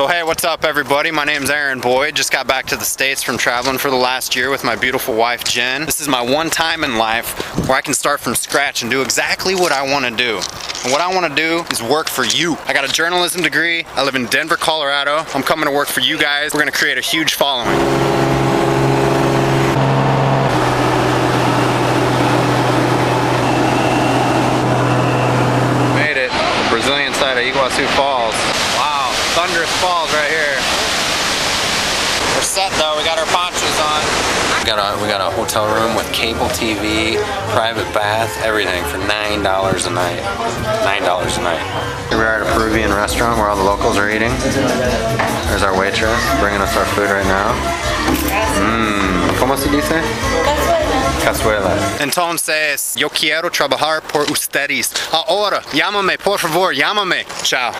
So hey, what's up everybody? My name's Aaron Boyd. Just got back to the States from traveling for the last year with my beautiful wife Jen. This is my one time in life where I can start from scratch and do exactly what I want to do. And what I want to do is work for you. I got a journalism degree. I live in Denver, Colorado. I'm coming to work for you guys. We're going to create a huge following. Made it. Brazilian side of Iguazu Falls. Wow, thunderous falls right here. We're set though, we got our ponchos on. We got a, we got a hotel room with cable TV, private bath, everything for $9 a night. $9 a night. Here we are at a Peruvian restaurant where all the locals are eating. There's our waitress bringing us our food right now. Mmm, ¿cómo se dice? Cazuela. Entonces, yo quiero trabajar por ustedes. Ahora, llámame, por favor, llámame. Ciao.